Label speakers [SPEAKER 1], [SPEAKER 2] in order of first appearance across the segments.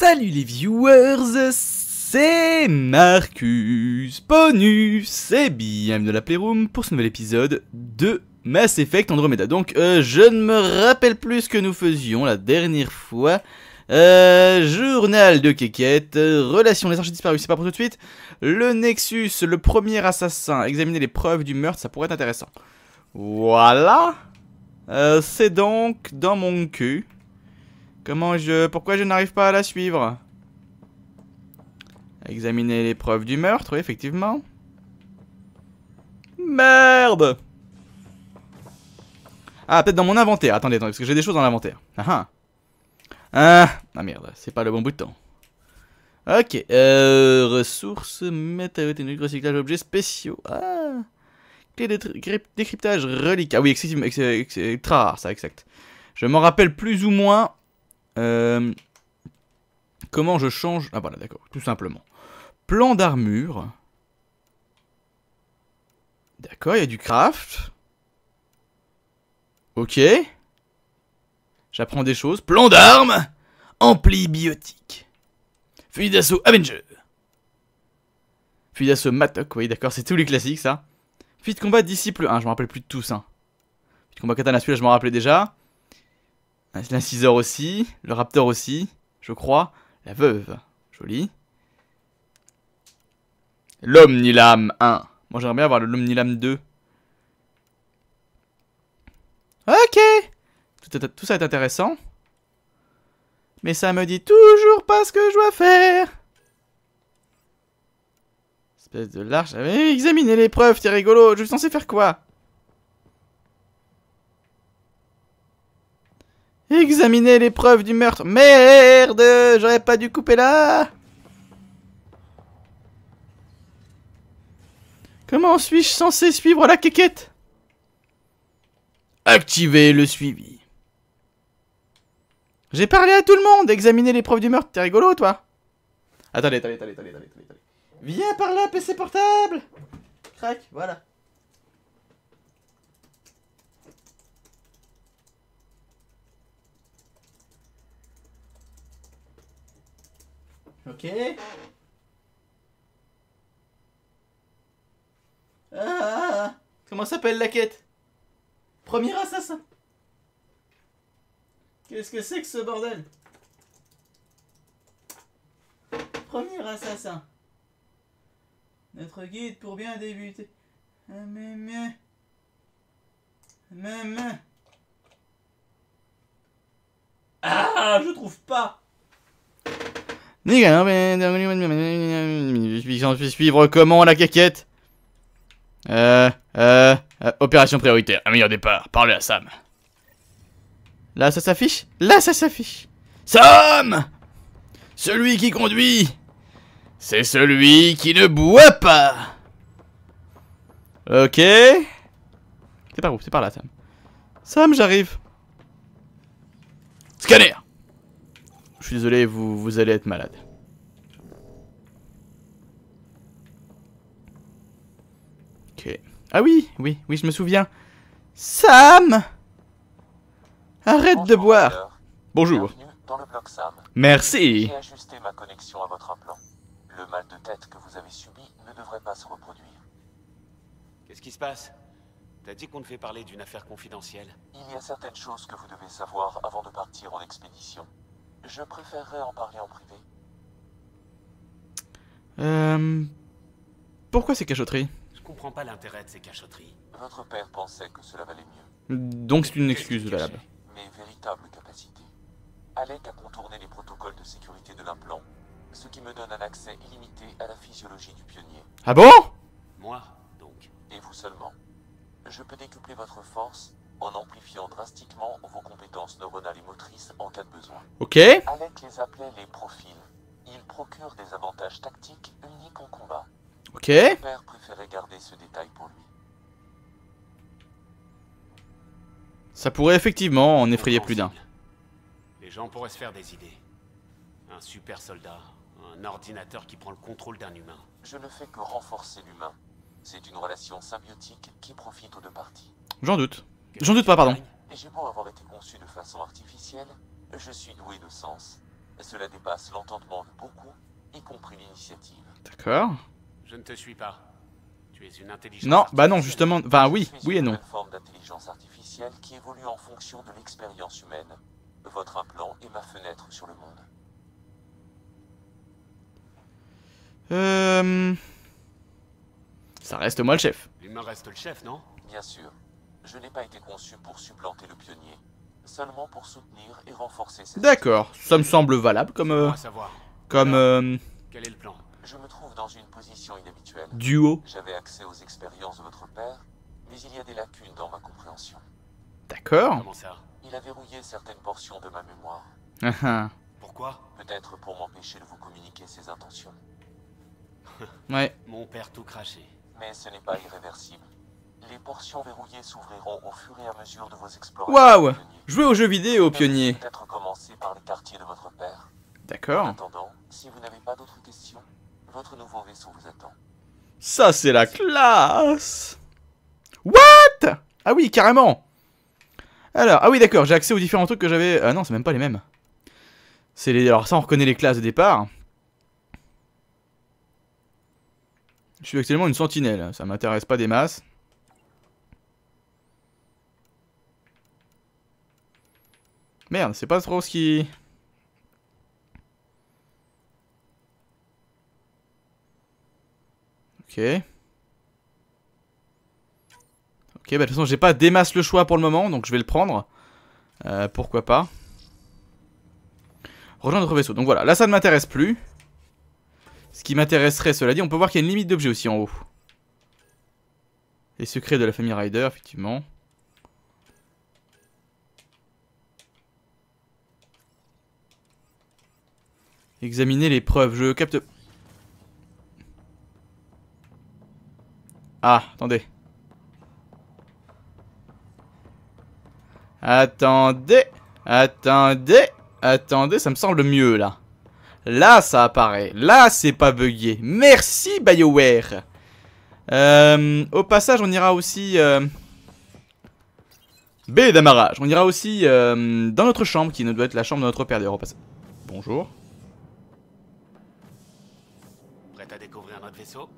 [SPEAKER 1] Salut les viewers, c'est Marcus Bonus et bienvenue dans la Playroom pour ce nouvel épisode de Mass Effect Andromeda. Donc euh, je ne me rappelle plus ce que nous faisions la dernière fois. Euh, journal de Keket, relation des archives disparues, c'est pas pour tout de suite. Le Nexus, le premier assassin, examiner les preuves du meurtre, ça pourrait être intéressant. Voilà. Euh, c'est donc dans mon cul. Comment je... Pourquoi je n'arrive pas à la suivre? Examiner les preuves du meurtre, oui, effectivement. Merde Ah, peut-être dans mon inventaire. Attendez, attendez, parce que j'ai des choses dans l'inventaire. Ah ah. Ah, ah merde, c'est pas le bon bouton. Ok, euh, ressources, techniques, recyclage, objets spéciaux. Ah Clé de décryptage, relique. Ah oui, extra rare, ça, exact. Je m'en rappelle plus ou moins euh, comment je change... Ah voilà, d'accord, tout simplement. Plan d'armure. D'accord, il y a du craft. Ok. J'apprends des choses. Plan d'armes Ampli biotique. Fusil d'assaut Avenger. Fusil d'assaut Matok, oui d'accord, c'est tous les classiques ça. Fusil de combat disciple 1, je me rappelle plus de tous. Hein. De combat katana, celui-là je m'en rappelais déjà. L'inciseur aussi. Le raptor aussi, je crois. La veuve. Joli. L'Omnilam 1. Moi j'aimerais bien avoir l'Omnilam 2. Ok. Tout, tout, ça est intéressant. Mais ça me dit toujours pas ce que je dois faire. Espèce de large. Examiner les preuves, t'es rigolo. Je suis censé faire quoi? Examiner les preuves du meurtre. Merde J'aurais pas dû couper là Comment suis-je censé suivre la quéquette? Activer le suivi. J'ai parlé à tout le monde Examiner les preuves du meurtre, t'es rigolo toi Attendez, attendez, attendez, attendez, attendez, attendez. Viens par là, PC portable Crac, voilà. Ok. Ah, comment s'appelle la quête? Premier assassin. Qu'est-ce que c'est que ce bordel? Premier assassin. Notre guide pour bien débuter. Mais, mais, mais. Ah, je trouve pas. Je suis suivre comment la caquette euh, euh, euh, opération prioritaire, un meilleur départ, parlez à Sam. Là ça s'affiche Là ça s'affiche. Sam! Celui qui conduit C'est celui qui ne boit pas. Ok. C'est par où C'est par là Sam. Sam j'arrive. Scanner je suis désolé, vous, vous allez être malade. Ok. Ah oui, oui, oui, je me souviens. Sam Arrête de boire. Bonjour.
[SPEAKER 2] Dans le bloc Sam.
[SPEAKER 1] Merci.
[SPEAKER 2] J'ai ajusté ma connexion à votre implant. Le mal de tête que vous avez subi ne devrait pas se reproduire.
[SPEAKER 3] Qu'est-ce qui se passe? T'as dit qu'on ne fait parler d'une affaire confidentielle
[SPEAKER 2] Il y a certaines choses que vous devez savoir avant de partir en expédition. Je préférerais en parler en privé.
[SPEAKER 1] Euh... Pourquoi ces cachotteries
[SPEAKER 3] Je comprends pas l'intérêt de ces cachotteries.
[SPEAKER 2] Votre père pensait que cela valait mieux.
[SPEAKER 1] Donc c'est une excuse valable.
[SPEAKER 2] Mes véritables capacités. Allaient à contourner les protocoles de sécurité de l'implant, ce qui me donne un accès illimité à la physiologie du pionnier.
[SPEAKER 1] Ah bon?
[SPEAKER 3] Moi, donc.
[SPEAKER 2] Et vous seulement. Je peux décupler votre force en amplifiant drastiquement vos compétences neuronales et motrices en cas de besoin.
[SPEAKER 1] Ok.
[SPEAKER 2] Avec les appelés les profils, ils procurent des avantages tactiques uniques en combat.
[SPEAKER 1] Ok.
[SPEAKER 2] Mon père préférait garder ce détail pour lui.
[SPEAKER 1] Ça pourrait effectivement en effrayer plus d'un.
[SPEAKER 3] Les gens pourraient se faire des idées. Un super soldat, un ordinateur qui prend le contrôle d'un humain.
[SPEAKER 2] Je ne fais que renforcer l'humain. C'est une relation symbiotique qui profite aux deux parties.
[SPEAKER 1] J'en doute. J'en doute pas, pardon.
[SPEAKER 2] Et j'ai beau avoir été conçu de façon artificielle, je suis doué de sens. Cela dépasse l'entendement de beaucoup, y compris l'initiative.
[SPEAKER 1] D'accord.
[SPEAKER 3] Je ne te suis pas. Tu es une intelligence.
[SPEAKER 1] Non, bah non, justement. Enfin, oui, oui et
[SPEAKER 2] une
[SPEAKER 1] non.
[SPEAKER 2] nouvelle forme d'intelligence artificielle qui évolue en fonction de l'expérience humaine. Votre implant est ma fenêtre sur le monde.
[SPEAKER 1] Euh... Ça reste moi le chef.
[SPEAKER 3] L'humain reste le chef, non?
[SPEAKER 2] Bien sûr, je n'ai pas été conçu pour supplanter le pionnier, seulement pour soutenir et renforcer ses
[SPEAKER 1] D'accord, ça me semble valable comme, euh, comme euh,
[SPEAKER 3] Quel est le plan?
[SPEAKER 2] Je me trouve dans une position inhabituelle.
[SPEAKER 1] duo.
[SPEAKER 2] J'avais accès aux expériences de votre père, mais il y a des lacunes dans ma compréhension.
[SPEAKER 1] D'accord.
[SPEAKER 3] Comment ça?
[SPEAKER 2] Il a verrouillé certaines portions de ma mémoire,
[SPEAKER 1] Ah, ah.
[SPEAKER 3] Pourquoi?
[SPEAKER 2] Peut-être pour m'empêcher de vous communiquer ses intentions.
[SPEAKER 1] ouais.
[SPEAKER 3] Mon père tout craché.
[SPEAKER 2] Mais ce n'est pas irréversible. Les portions verrouillées s'ouvriront au fur et à mesure de vos explorations.
[SPEAKER 1] Waouh. Jouer aux jeux vidéo, pionnier.
[SPEAKER 2] Peut-être commencer par les quartiers de votre père. En
[SPEAKER 1] D'accord.
[SPEAKER 2] attendant, si vous n'avez pas d'autres questions, votre nouveau vaisseau vous attend.
[SPEAKER 1] Ça, c'est la classe. What? Ah oui, carrément. Alors, ah oui, d'accord, j'ai accès aux différents trucs que j'avais... Ah non, c'est même pas les mêmes. C'est les... Alors ça, on reconnaît les classes de départ. Je suis actuellement une sentinelle, ça m'intéresse pas des masses. Merde, c'est pas trop ce qui... Ok. Ok, bah de toute façon j'ai pas des masses le choix pour le moment, donc je vais le prendre. Euh, pourquoi pas. Rejoindre notre vaisseau. Donc voilà, là ça ne m'intéresse plus. Ce qui m'intéresserait, cela dit, on peut voir qu'il y a une limite d'objets aussi en haut. Les secrets de la famille Ryder, effectivement. Examiner les preuves, je capte... Ah, attendez. Attendez, attendez, attendez, ça me semble mieux là. Là, ça apparaît. Là, c'est pas buggé. Merci, BioWare. Euh, au passage, on ira aussi... Euh... B d'amarrage. On ira aussi euh, dans notre chambre, qui ne doit être la chambre de notre père d'ailleurs. Bonjour.
[SPEAKER 3] Vaisseau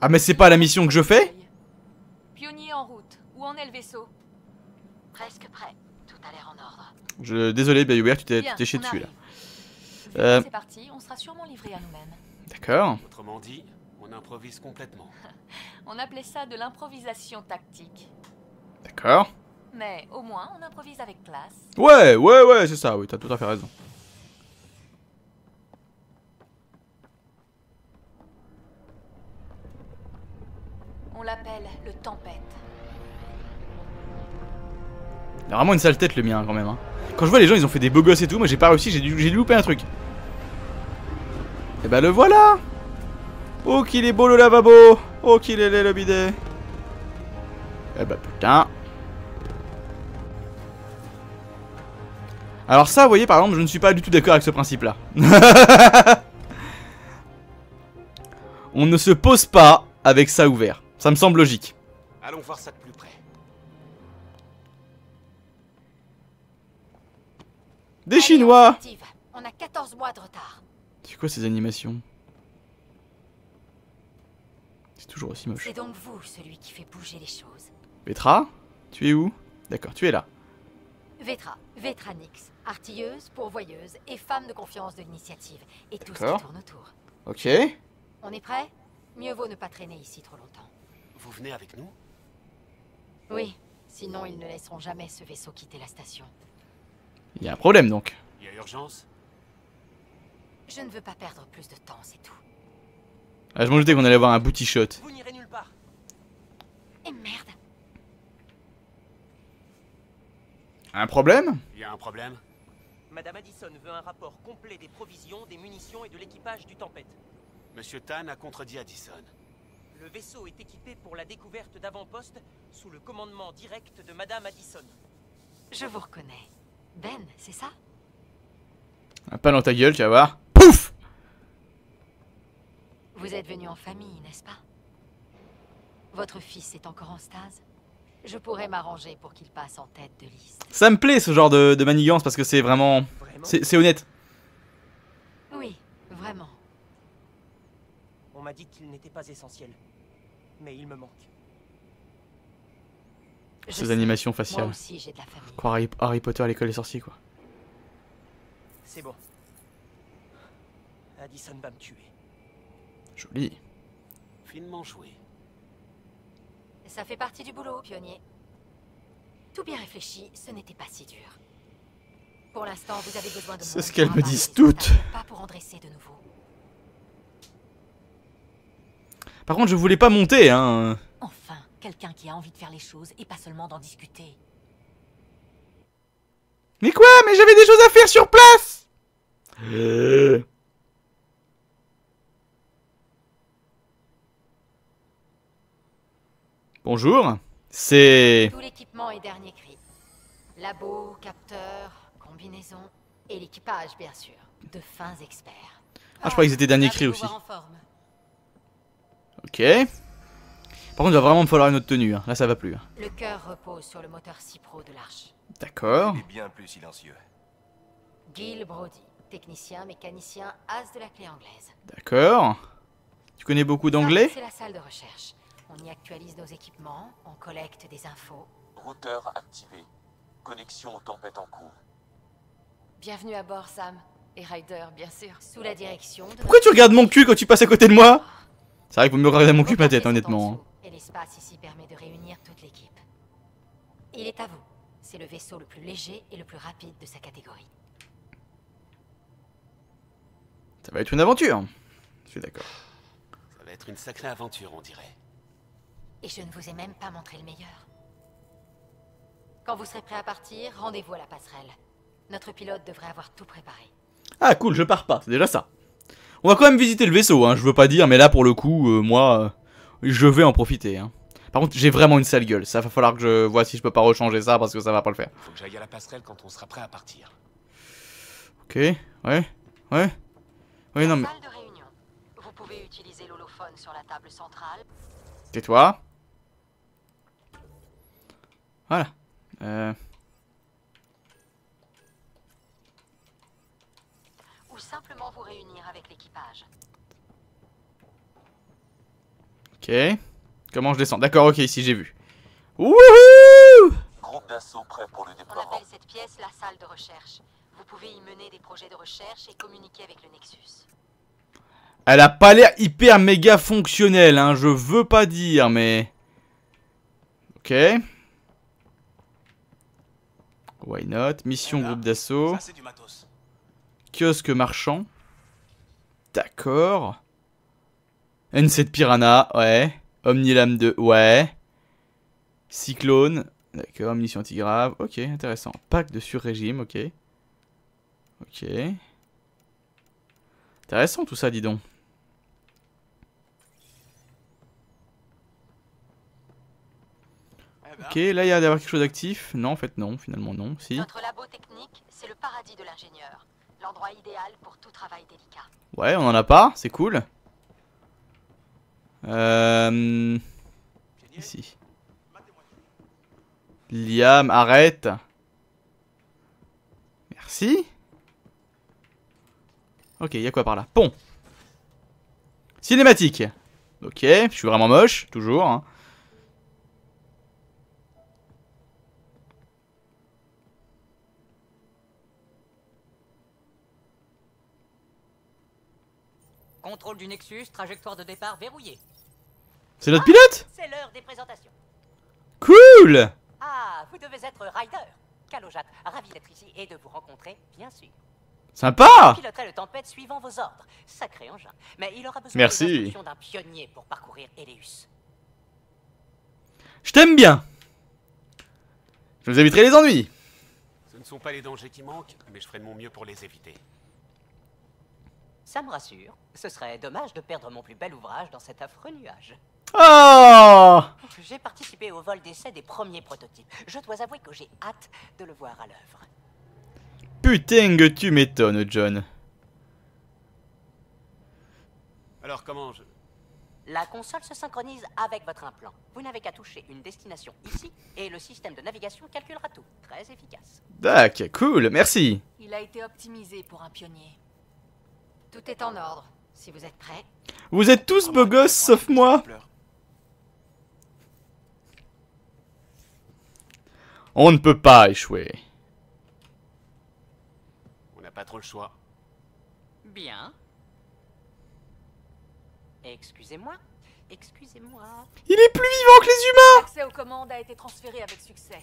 [SPEAKER 1] Ah, mais c'est pas la mission que je fais
[SPEAKER 4] Pionnier en route. Où en est le vaisseau?
[SPEAKER 5] Presque prêt. Tout a l'air en ordre.
[SPEAKER 1] je, Désolé, BioWare, tu t'es
[SPEAKER 4] Bien,
[SPEAKER 1] tu t'es chié
[SPEAKER 4] on
[SPEAKER 1] dessus là. Euh.
[SPEAKER 4] C'est parti, on sera sûrement livré à nous-mêmes.
[SPEAKER 1] D'accord.
[SPEAKER 3] Autrement dit, on improvise complètement.
[SPEAKER 4] On appelait ça de l'improvisation tactique.
[SPEAKER 1] D'accord.
[SPEAKER 4] Mais au moins, on improvise avec classe.
[SPEAKER 1] Ouais, ouais, ouais, c'est ça, oui, t'as tout à fait raison.
[SPEAKER 4] On l'appelle le Tempête.
[SPEAKER 1] Il a vraiment une sale tête le mien quand même. Hein. Quand je vois les gens, ils ont fait des beaux gosses et tout, moi j'ai pas réussi, j'ai dû, louper un truc. Et bah le voilà Oh qu'il est beau le lavabo Oh qu'il est laid le bidet Eh bah putain Alors ça, vous voyez, par exemple, je ne suis pas du tout d'accord avec ce principe-là. On ne se pose pas avec ça ouvert. Ça me semble logique.
[SPEAKER 3] Allons voir ça de plus près.
[SPEAKER 1] Des
[SPEAKER 5] Allez,
[SPEAKER 1] Chinois.
[SPEAKER 5] On a 14 mois de retard.
[SPEAKER 1] C'est quoi ces animations? C'est toujours aussi moche.
[SPEAKER 5] C'est donc vous celui qui fait bouger les choses.
[SPEAKER 1] Petra Tu es où? D'accord, tu es là.
[SPEAKER 5] Vetra, Vetranix, artilleuse, pourvoyeuse et femme de confiance de l'initiative. Et tout ce
[SPEAKER 1] D'accord.
[SPEAKER 5] qui tourne autour.
[SPEAKER 1] Ok.
[SPEAKER 5] On est prêt? Mieux vaut ne pas traîner ici trop longtemps.
[SPEAKER 3] Vous venez avec nous?
[SPEAKER 5] Oui, sinon ils ne laisseront jamais ce vaisseau quitter la station.
[SPEAKER 1] Il y a un problème donc.
[SPEAKER 3] Il y a urgence?
[SPEAKER 5] Je ne veux pas perdre plus de temps, c'est tout.
[SPEAKER 1] Ah, je m'en doutais qu'on allait avoir un booty shot.
[SPEAKER 6] Vous n'irez nulle part.
[SPEAKER 5] Et merde
[SPEAKER 1] Un problème?
[SPEAKER 3] Il y a un problème?
[SPEAKER 6] Madame Addison veut un rapport complet des provisions, des munitions et de l'équipage du Tempête.
[SPEAKER 3] Monsieur Tan a contredit Addison.
[SPEAKER 6] Le vaisseau est équipé pour la découverte d'avant-postes sous le commandement direct de Madame Addison.
[SPEAKER 5] Je vous reconnais. Ben, c'est ça?
[SPEAKER 1] Un pas dans ta gueule, tu vas voir. Pouf
[SPEAKER 5] Vous êtes venu en famille, n'est-ce pas? Votre fils est encore en stase? Je pourrais m'arranger pour qu'il passe en tête de liste.
[SPEAKER 1] Ça me plaît ce genre de, de manigance parce que c'est vraiment...
[SPEAKER 6] vraiment?
[SPEAKER 1] c'est honnête. Oui, vraiment.
[SPEAKER 6] On m'a dit qu'il n'était pas essentiel. Mais il me manque.
[SPEAKER 1] Ces animations faciales.
[SPEAKER 5] aussi.
[SPEAKER 1] Quoi, Harry, Harry Potter à l'école des sorciers, quoi.
[SPEAKER 6] C'est bon. Addison va me tuer.
[SPEAKER 1] Joli.
[SPEAKER 3] Finement joué.
[SPEAKER 5] Ça fait partie du boulot, pionnier. Tout bien réfléchi, ce n'était pas si dur. Pour l'instant, vous avez besoin de
[SPEAKER 1] C'est ce qu'elles me disent toutes.
[SPEAKER 5] Pas pour en dresser de nouveau.
[SPEAKER 1] Par contre, je voulais pas monter, hein.
[SPEAKER 5] Enfin, quelqu'un qui a envie de faire les choses et pas seulement d'en discuter.
[SPEAKER 1] Mais quoi Mais j'avais des choses à faire sur place Euh. Bonjour, c'est...
[SPEAKER 5] Tout l'équipement est dernier cri. Labo, capteur, combinaison et l'équipage, bien sûr. De fins experts.
[SPEAKER 1] Ah, je croyais que c'était dernier
[SPEAKER 5] Ravi
[SPEAKER 1] cri aussi.
[SPEAKER 5] en forme.
[SPEAKER 1] Ok. Par contre, il va vraiment me falloir une autre tenue, hein. là ça va plus. hein.
[SPEAKER 5] Le cœur repose sur le moteur Cipro de l'Arche.
[SPEAKER 1] D'accord.
[SPEAKER 7] Est bien plus silencieux.
[SPEAKER 5] Gil Brody, technicien, mécanicien, as de la clé anglaise.
[SPEAKER 1] D'accord. Tu connais beaucoup d'anglais?
[SPEAKER 5] C'est la salle de recherche. On y actualise nos équipements, on collecte des infos.
[SPEAKER 2] Routeur activé. Connexion aux tempêtes en cours.
[SPEAKER 4] Bienvenue à bord, Sam. Et Ryder, bien sûr.
[SPEAKER 5] Sous la direction de
[SPEAKER 1] Pourquoi tu regardes mon cul quand tu passes à côté de moi? C'est vrai que vous me regardez mon cul, ma tête,
[SPEAKER 5] en
[SPEAKER 1] honnêtement. hein.
[SPEAKER 5] Et l'espace ici permet de réunir toute l'équipe. Il est à vous. C'est le vaisseau le plus léger et le plus rapide de sa catégorie.
[SPEAKER 1] Ça va être une aventure. Je suis d'accord.
[SPEAKER 3] Ça va être une sacrée aventure, on dirait.
[SPEAKER 5] Et je ne vous ai même pas montré le meilleur. Quand vous serez prêt à partir, rendez-vous à la passerelle. Notre pilote devrait avoir tout préparé.
[SPEAKER 1] Ah cool, je pars pas, c'est déjà ça. On va quand même visiter le vaisseau, hein, je veux pas dire, mais là pour le coup, euh, moi, euh, je vais en profiter. Hein. Par contre, j'ai vraiment une sale gueule, ça va falloir que je vois si je peux pas rechanger ça parce que ça va pas le faire.
[SPEAKER 3] Faut que j'aille à la passerelle quand on sera prêt à partir.
[SPEAKER 1] Ok, ouais, ouais. Oui, non mais...
[SPEAKER 5] Salle de réunion. Vous pouvez utiliser l'holophone sur la table centrale.
[SPEAKER 1] Tais-toi. Voilà. Euh... Ok. Comment je descends? D'accord, ok, ici j'ai vu. Wouhou
[SPEAKER 2] Groupe d'assaut prêt pour le
[SPEAKER 5] On
[SPEAKER 2] déploiement.
[SPEAKER 5] appelle cette pièce la salle de recherche. Vous pouvez y mener des projets de recherche et communiquer avec le Nexus.
[SPEAKER 1] Elle a pas l'air hyper méga fonctionnelle, hein, je veux pas dire, mais... Ok. Why not? Mission
[SPEAKER 7] Voilà.
[SPEAKER 1] groupe d'assaut. Kiosque marchand. D'accord. N7 Piranha, ouais. Omnilame 2, ouais. Cyclone. D'accord, munition antigrave. Ok, intéressant. Pack de sur-régime, ok. Ok. Intéressant tout ça, dis donc.
[SPEAKER 7] Eh ben,
[SPEAKER 1] Ok, là il y a d'avoir quelque chose d'actif? Non, en fait, non, finalement, non. Si.
[SPEAKER 5] Notre labo technique, c'est le paradis de l'ingénieur. L'endroit idéal pour tout travail délicat.
[SPEAKER 1] Ouais, on en a pas, c'est cool. Euh... Ici. Liam, arrête. Merci. Ok, y a quoi par là? Pont. Cinématique. Ok, je suis vraiment moche, toujours. hein.
[SPEAKER 6] Contrôle du Nexus, trajectoire de départ verrouillée.
[SPEAKER 1] C'est notre pilote
[SPEAKER 6] C'est l'heure des présentations.
[SPEAKER 1] Cool
[SPEAKER 6] Ah, vous devez être Ryder. Calojat, ravi d'être ici et de vous rencontrer, bien sûr.
[SPEAKER 1] Sympa
[SPEAKER 6] piloterai le tempête suivant vos ordres. Sacré engin. Mais il aura besoin d'un pionnier pour parcourir Eleus.
[SPEAKER 1] Je t'aime bien Je vous éviterai les ennuis
[SPEAKER 3] Ce ne sont pas les dangers qui manquent, mais je ferai de mon mieux pour les éviter.
[SPEAKER 6] Ça me rassure. Ce serait dommage de perdre mon plus bel ouvrage dans cet affreux nuage.
[SPEAKER 1] Oh
[SPEAKER 6] J'ai participé au vol d'essai des premiers prototypes. Je dois avouer que j'ai hâte de le voir à l'œuvre.
[SPEAKER 1] Putain que tu m'étonnes, John.
[SPEAKER 3] Alors comment je...
[SPEAKER 6] La console se synchronise avec votre implant. Vous n'avez qu'à toucher une destination ici et le système de navigation calculera tout. Très efficace.
[SPEAKER 1] D'accord, cool, merci.
[SPEAKER 4] Il a été optimisé pour un pionnier.
[SPEAKER 5] Tout est en ordre. Si vous êtes prêts,
[SPEAKER 1] Vous êtes tous beaux gosses sauf moi
[SPEAKER 7] Pleure.
[SPEAKER 1] On ne peut pas échouer.
[SPEAKER 3] On n'a pas trop le choix.
[SPEAKER 6] Bien. Excusez-moi. Excusez-moi.
[SPEAKER 1] Il est plus vivant que les humains
[SPEAKER 4] L'accès aux commandes a été transféré avec succès.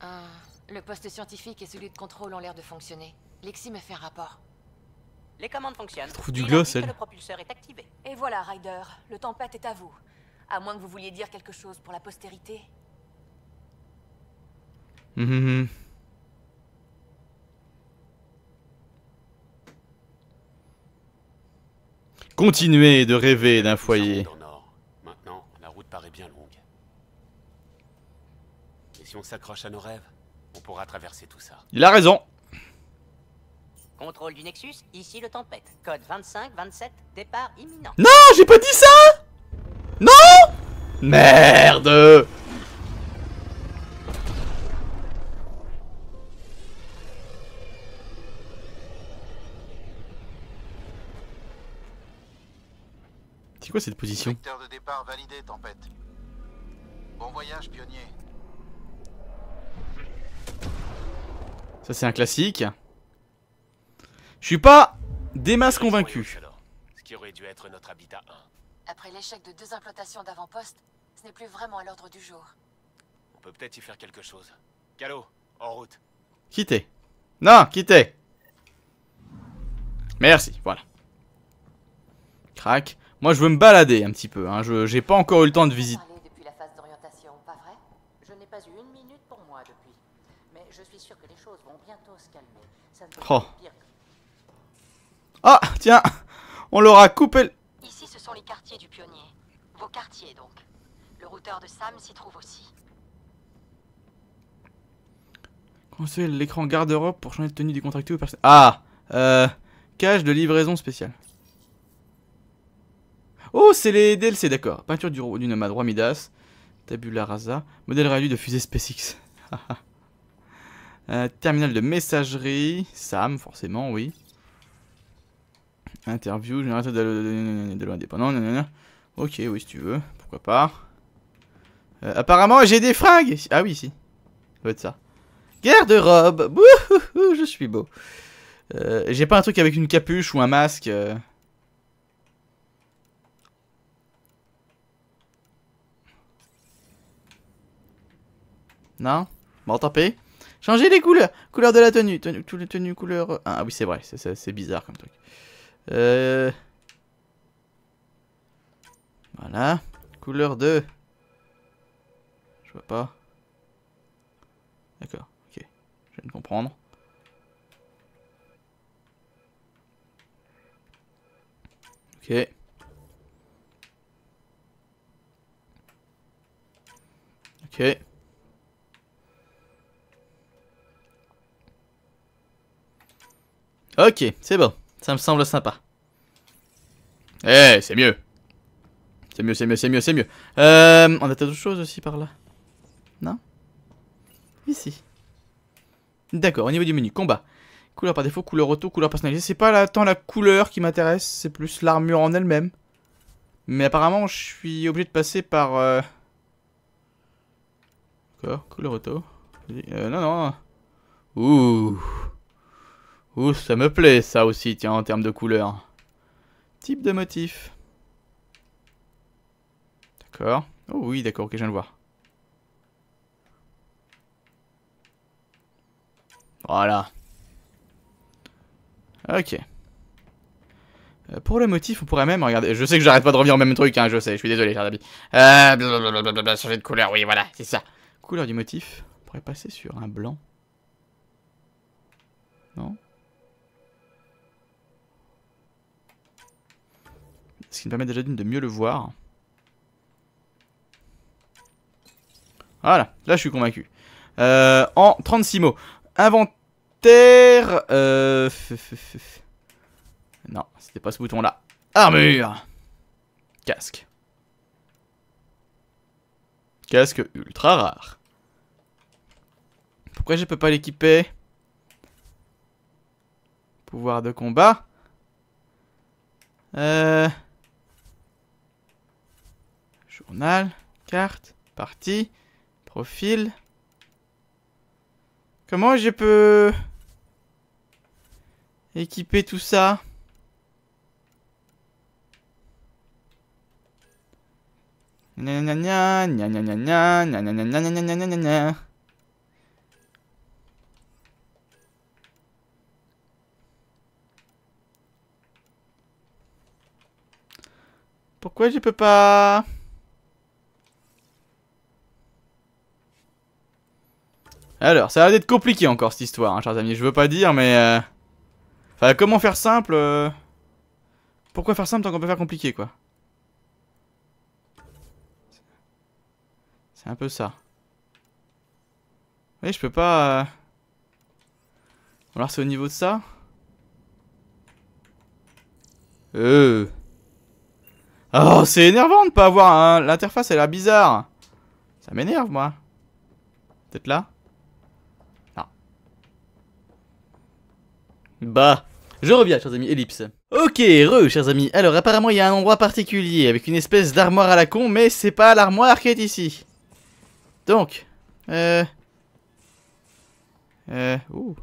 [SPEAKER 5] Ah, le poste scientifique et celui de contrôle ont l'air de fonctionner. Lexi me fait un rapport.
[SPEAKER 6] Les commandes fonctionnent.
[SPEAKER 1] trouve du
[SPEAKER 6] Il
[SPEAKER 1] gloss,
[SPEAKER 6] indique
[SPEAKER 1] elle.
[SPEAKER 6] que Le propulseur est activé.
[SPEAKER 4] Et voilà, Ryder, le tempête est à vous. À moins que vous vouliez dire quelque chose pour la postérité.
[SPEAKER 1] Mhm. Continuez de rêver d'un foyer.
[SPEAKER 3] Maintenant, la route paraît bien longue. Et si on s'accroche à nos rêves, on pourra traverser tout ça.
[SPEAKER 1] Il a raison.
[SPEAKER 6] Contrôle du Nexus, ici le tempête. Code 25-27, départ imminent.
[SPEAKER 1] Non, j'ai pas dit ça Non Merde C'est quoi cette position
[SPEAKER 7] Secteur de départ validé, tempête. Bon voyage, pionnier.
[SPEAKER 1] Ça c'est un classique. Je suis pas des masses convaincu.
[SPEAKER 3] Ce qui aurait dû être notre habitat 1.
[SPEAKER 5] Après l'échec de deux implantations d'avant-poste, ce n'est plus vraiment à l'ordre du jour.
[SPEAKER 3] On peut peut-être y faire quelque chose. Calo, en route.
[SPEAKER 1] Quittez. Non, quittez. Merci, voilà. Crac. Moi je veux me balader un petit peu. Hein. Je j'ai pas encore eu le temps de visiter.
[SPEAKER 5] Parlé depuis la phase d'orientation, pas vrai?
[SPEAKER 6] Je n'ai pas eu une minute pour moi depuis. Mais je suis sûr que les choses vont bientôt se calmer. Ça ne peut
[SPEAKER 1] Oh.
[SPEAKER 6] pire que
[SPEAKER 1] Ah, tiens. On leur a coupé le...
[SPEAKER 5] Ici, ce sont les quartiers du pionnier. Vos quartiers, donc. Le routeur de Sam s'y trouve aussi.
[SPEAKER 1] Consultez l'écran garde-robe pour changer de tenue du contracté ou personne. Ah Euh... Cage de livraison spéciale. Oh, c'est les DLC, d'accord. Peinture du, du roi Midas. Tabula rasa. Modèle réduit de fusée SpaceX. Euh, terminal de messagerie. Sam, forcément, oui. Interview, générateur de, de, de l'eau indépendant. nanana. Ok, oui, si tu veux. Pourquoi pas. Euh, apparemment, j'ai des fringues. Ah oui, si. Ça doit être ça. Garde-robe. Je suis beau. Euh, j'ai pas un truc avec une capuche ou un masque. Non? Bon, tant pis. Changer les couleurs. Couleur de la tenue. Tenue, tous les tenues couleur. Ah oui, c'est vrai. c'est bizarre comme truc. Euh... Voilà. Couleur de... Je vois pas. D'accord, ok. Je viens de comprendre. Ok. Ok. Ok, c'est bon. Ça me semble sympa. Eh, c'est mieux. C'est mieux, c'est mieux, c'est mieux, c'est mieux. Euh, on a peut-être autre chose aussi par là? Non? Ici. D'accord, au niveau du menu, combat. Couleur par défaut, couleur auto, couleur personnalisée. C'est pas tant la couleur qui m'intéresse, c'est plus l'armure en elle-même. Mais apparemment, je suis obligé de passer par... Euh... D'accord, couleur auto. Euh, non, non. Ouh. Ouh, ça me plaît ça aussi, tiens, en termes de couleur. Type de motif. D'accord. Oh oui, d'accord, ok, je viens de voir. Voilà. Ok. Euh, pour le motif, on pourrait même regarder. Je sais que j'arrête pas de revenir au même truc, hein, je sais, je suis désolé, chers amis. Euh, changer de couleur, oui, voilà, c'est ça. Couleur du motif. On pourrait passer sur un blanc. Non? Ce qui me permet déjà d'une de mieux le voir. Voilà, là je suis convaincu. Euh, en 36 mots. Inventaire. Euh, Non, c'était pas ce bouton-là. Armure. Casque. Casque ultra rare. Pourquoi je peux pas l'équiper? Pouvoir de combat. Euh... Journal, carte, partie, profil. Comment je peux équiper tout ça? Gna gna gna gna Alors, ça a l'air d'être compliqué encore cette histoire, hein, chers amis. Je veux pas dire, mais... euh, Enfin, comment faire simple euh, Pourquoi faire simple tant qu'on peut faire compliqué, quoi? C'est un peu ça. Oui, je peux pas... euh, alors c'est au niveau de ça Euh... Oh, c'est énervant de pas avoir. L'interface, elle a bizarre. Ça m'énerve, moi. Peut-être là Bah, je reviens, chers amis, ellipse. Ok, re, chers amis. Alors, apparemment, il y a un endroit particulier avec une espèce d'armoire à la con, mais c'est pas l'armoire qui est ici. Donc, euh... Euh... Ouh.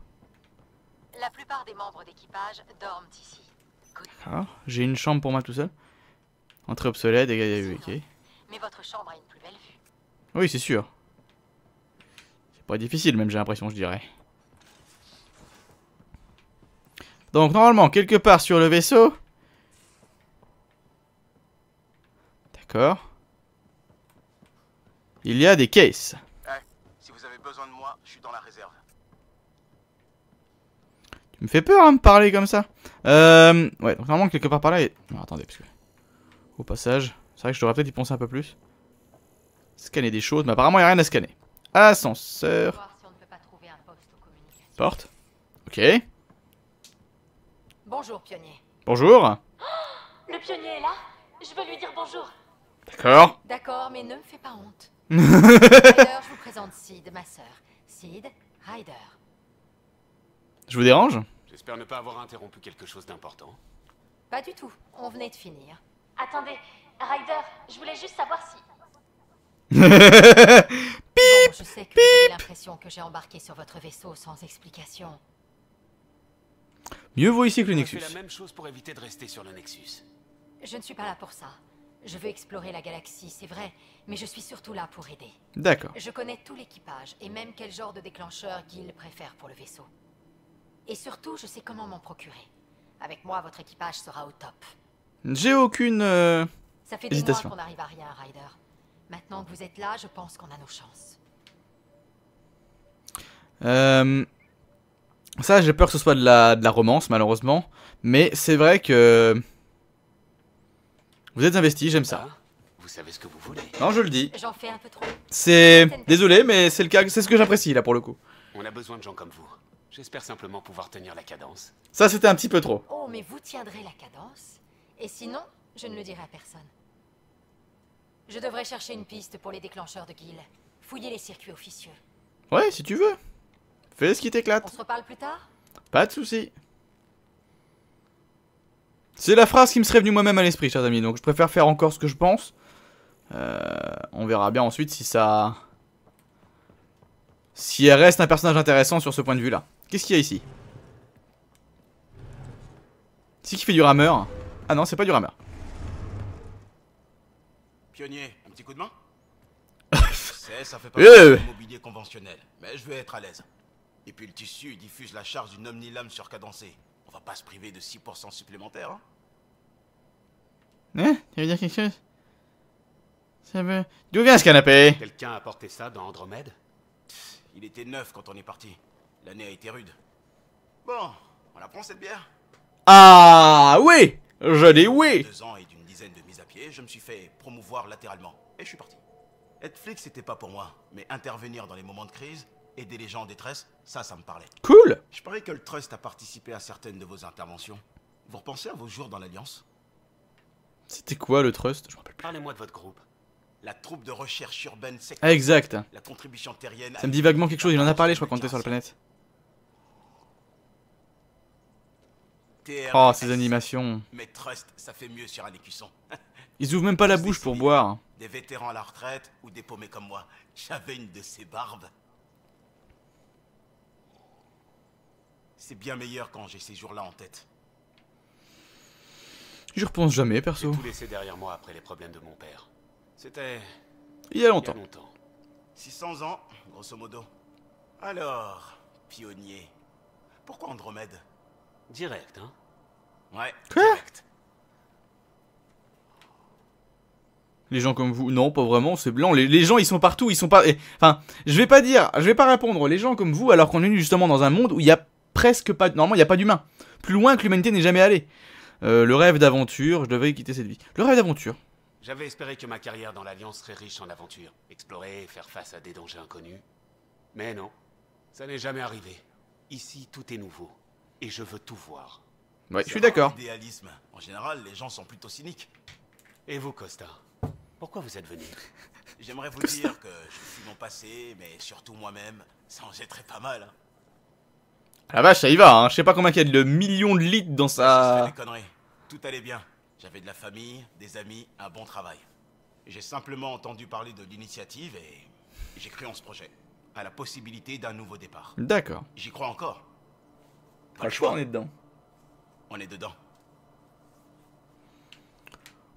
[SPEAKER 5] La plupart des membres d'équipage dorment ici.
[SPEAKER 1] Ah, j'ai une chambre pour moi tout seul. Entrée obsolète, dégâts ok.
[SPEAKER 5] Mais votre chambre a une plus belle vue.
[SPEAKER 1] Oui, c'est sûr. C'est pas difficile, même, j'ai l'impression, je dirais. Donc, normalement, quelque part sur le vaisseau. D'accord. Il y a des cases.
[SPEAKER 7] Si vous avez besoin de moi, je suis dans la réserve.
[SPEAKER 1] Tu me fais peur à me parler comme ça. Euh, ouais, donc normalement, quelque part par là. a- Non, attendez, parce que. Au passage, c'est vrai que je devrais peut-être y penser un peu plus. Scanner des choses, mais apparemment, il n'y a rien à scanner. Ascenseur.
[SPEAKER 5] Si on ne peut pas trouver un poste aux communications.
[SPEAKER 1] Porte. Ok.
[SPEAKER 5] Bonjour, pionnier.
[SPEAKER 1] Bonjour.
[SPEAKER 4] Le pionnier est là Je veux lui dire bonjour.
[SPEAKER 1] D'accord.
[SPEAKER 5] D'accord, mais ne me fais pas honte. Ryder, je vous présente Sid, ma sœur. Sid, Ryder.
[SPEAKER 1] Je vous dérange?
[SPEAKER 3] J'espère ne pas avoir interrompu quelque chose d'important.
[SPEAKER 5] Pas du tout, on venait de finir.
[SPEAKER 4] Attendez, Ryder, je voulais juste savoir si...
[SPEAKER 5] Bon, je sais que vous avez l'impression que j'ai embarqué sur votre vaisseau sans explication.
[SPEAKER 1] Mieux vaut ici que le Nexus.
[SPEAKER 3] la même chose pour éviter de rester sur le Nexus.
[SPEAKER 5] Je ne suis pas là pour ça. Je veux explorer la galaxie, c'est vrai, mais je suis surtout là pour aider.
[SPEAKER 1] D'accord.
[SPEAKER 5] Je connais tout l'équipage et même quel genre de déclencheur Gil préfère pour le vaisseau. Et surtout, je sais comment m'en procurer. Avec moi, votre équipage sera au top.
[SPEAKER 1] J'ai aucune. euh,
[SPEAKER 5] Ça fait des
[SPEAKER 1] Hésitation.
[SPEAKER 5] mois qu'on n'arrive à rien, Ryder. Maintenant que vous êtes là, je pense qu'on a nos chances.
[SPEAKER 1] euh, Ça, j'ai peur que ce soit de la, de la romance, malheureusement. Mais c'est vrai que. Vous êtes investi, j'aime ça.
[SPEAKER 3] Ah, vous savez ce que vous voulez.
[SPEAKER 1] Non, je le dis.
[SPEAKER 5] J'en fais un peu trop.
[SPEAKER 1] C'est. Désolé, mais c'est le cas. C'est ce que j'apprécie là pour le coup.
[SPEAKER 3] On a besoin de gens comme vous. J'espère simplement pouvoir tenir la cadence.
[SPEAKER 1] Ça, c'était un petit peu trop.
[SPEAKER 5] Oh, mais vous tiendrez la cadence. Et sinon, je ne le dirai à personne. Je devrais chercher une piste pour les déclencheurs de Gil. Fouiller les circuits officieux.
[SPEAKER 1] Ouais, si tu veux. Fais ce qui
[SPEAKER 5] On
[SPEAKER 1] t'éclate.
[SPEAKER 5] se reparle plus tard?
[SPEAKER 1] Pas de souci. C'est la phrase qui me serait venue moi-même à l'esprit, chers amis. Donc je préfère faire encore ce que je pense. Euh, on verra bien ensuite si ça. Si elle reste un personnage intéressant sur ce point de vue-là. Qu'est-ce qu'il y a ici? Si qui fait du rameur? Ah non, c'est pas du rameur.
[SPEAKER 7] Pionnier, un petit coup de main? Je sais, ça fait pas
[SPEAKER 1] Euh.
[SPEAKER 7] partie du mobilier conventionnel, mais je veux être à l'aise. Et puis le tissu, il diffuse la charge d'une omnilame surcadencée. On va pas se priver de 6% supplémentaires, hein
[SPEAKER 1] Hein? Tu veux dire quelque chose? Ça veut... D'où vient ce canapé?
[SPEAKER 3] Quelqu'un a porté ça dans Andromède?
[SPEAKER 7] Il était neuf quand on est parti. L'année a été rude. Bon, on la prend cette bière?
[SPEAKER 1] Ah oui Je dis oui
[SPEAKER 7] Deux ans et d'une dizaine de mises à pied, je me suis fait promouvoir latéralement. Et je suis parti. Flic, c'était pas pour moi. Mais intervenir dans les moments de crise, aider les gens en détresse, ça, ça me parlait.
[SPEAKER 1] Cool
[SPEAKER 7] Je parie que le Trust a participé à certaines de vos interventions. Vous repensez à vos jours dans l'Alliance?
[SPEAKER 1] C'était quoi le trust? Je me rappelle plus.
[SPEAKER 3] Parlez-moi de votre groupe.
[SPEAKER 7] La troupe de recherche urbaine secteur.
[SPEAKER 1] Ah, exact.
[SPEAKER 7] La contribution terrienne.
[SPEAKER 1] Ça me dit vaguement quelque chose, il en a parlé je crois quand on était sur la planète. Oh, ces animations.
[SPEAKER 7] Mais Trust, ça fait mieux sur un écusson.
[SPEAKER 1] Ils ouvrent même pas la bouche pour boire.
[SPEAKER 7] Des vétérans à la retraite ou des paumés comme moi. J'avais une de ces barbes. C'est bien meilleur quand j'ai ces jours-là en tête.
[SPEAKER 1] Je repense jamais,
[SPEAKER 3] J'ai
[SPEAKER 1] perso.
[SPEAKER 3] tout laissé derrière moi après les problèmes de mon père. C'était
[SPEAKER 1] Il y a
[SPEAKER 3] il y a
[SPEAKER 1] longtemps.
[SPEAKER 3] longtemps.
[SPEAKER 7] 600 ans, grosso modo. Alors, pionnier. Pourquoi Andromède?
[SPEAKER 3] Direct, hein?
[SPEAKER 7] Ouais,
[SPEAKER 1] Quoi?
[SPEAKER 7] direct.
[SPEAKER 1] Les gens comme vous, non, pas vraiment, c'est blanc. Les, les gens, ils sont partout, ils sont pas. et- Enfin, je vais pas dire, je vais pas répondre. Les gens comme vous, alors qu'on est justement dans un monde où il y a presque pas. Normalement, il y a pas d'humains. Plus loin que l'humanité n'est jamais allée. Euh, le rêve d'aventure, je devais quitter cette vie. Le rêve d'aventure.
[SPEAKER 3] J'avais espéré que ma carrière dans l'Alliance serait riche en aventures, explorer, faire face à des dangers inconnus. Mais non, ça n'est jamais arrivé. Ici, tout est nouveau. Et je veux tout voir.
[SPEAKER 1] Ouais, je suis d'accord.
[SPEAKER 7] L'idéalisme. En général, les gens sont plutôt cyniques.
[SPEAKER 3] Et vous, Costa Pourquoi vous êtes venu?
[SPEAKER 7] J'aimerais vous dire que je fuis mon passé, mais surtout moi-même. Ça en jetterait pas mal. Hein.
[SPEAKER 1] Ah la vache, ça y va, hein. Je sais pas combien il y a de millions de litres dans sa.
[SPEAKER 7] des conneries. Tout allait bien. J'avais de la famille, des amis, un bon travail. J'ai simplement entendu parler de l'initiative et j'ai cru en ce projet. À la possibilité d'un nouveau départ.
[SPEAKER 1] D'accord.
[SPEAKER 7] J'y crois encore.
[SPEAKER 1] Pas le choix, on est dedans.
[SPEAKER 7] On est dedans.